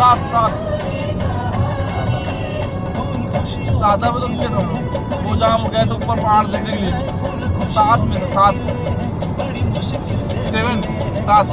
सात सात सादा में तो नीचे था वो जाम हो गया तो ऊपर पहाड़ देखने के लिए। सात में था सात सेवन सात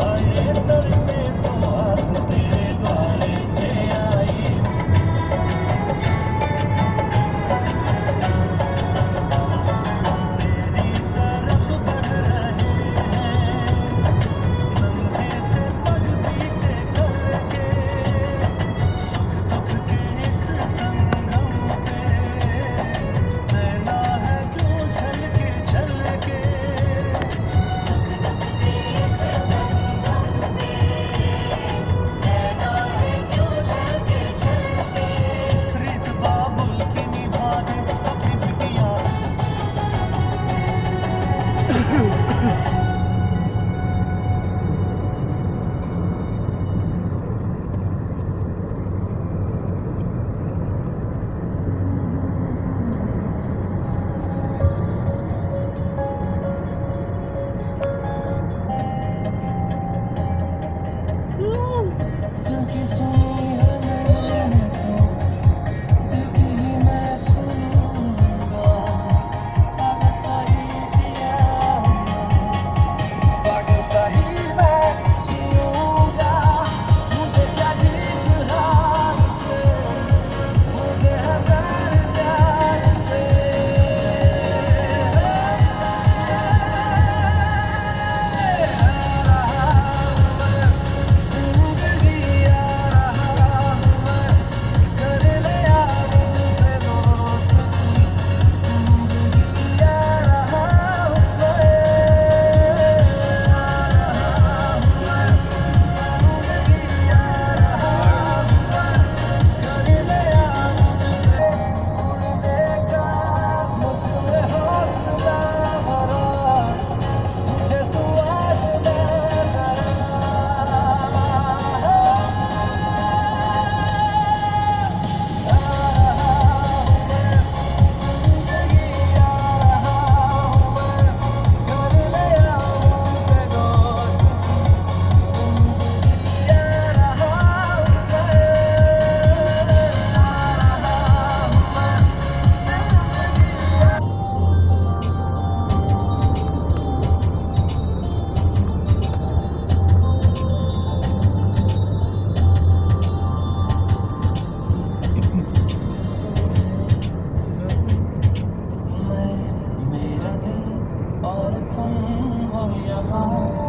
alone.